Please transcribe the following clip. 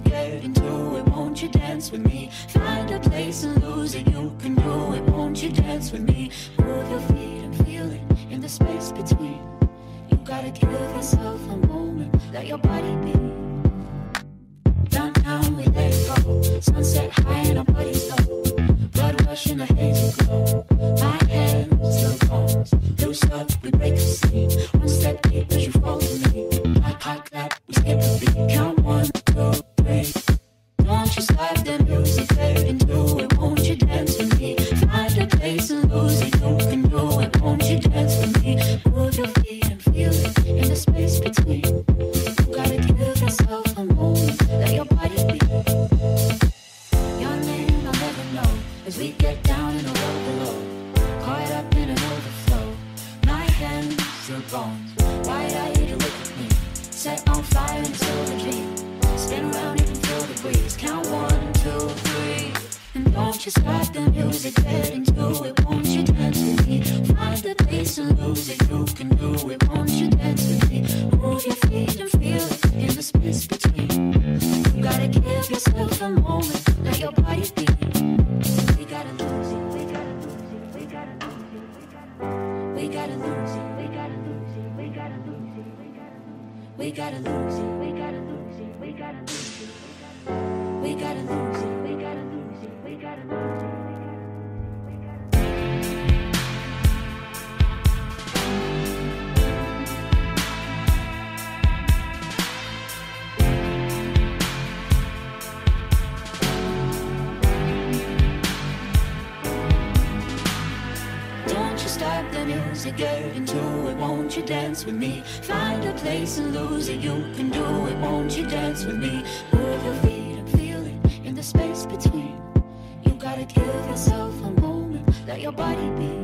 get into it. Won't you dance with me? Find a place and lose it. You can do it. Won't you dance with me? Move your feet and feel it in the space between. You gotta give yourself a moment. Let your body be. Downtown we let go. Sunset high and our bodies low. Blood rush in a hazy glow. My hands, the bones. Loose up, we break the scene. One step deep as you fall to me. Hot, hot clap, we skip a beat. Count get down in a road below. Caught up in an overflow. My hands, your bones. Wide-eyed, you look at me. Set on fire until the dream. Spin around, you can feel the breeze. Count one, two, three. And don't you stop the music, get into it. Won't you dance with me? Find the place and lose it. You can do it. Won't you dance with me? Move your feet and feel it in the space between. You gotta give yourself a moment. Let your body be. We gotta lose it. We gotta lose it. We gotta lose it. The music, get into it. Won't you dance with me? Find a place and lose it. You can do it. Won't you dance with me? Move your feet and feel it in the space between. You gotta give yourself a moment. Let your body be.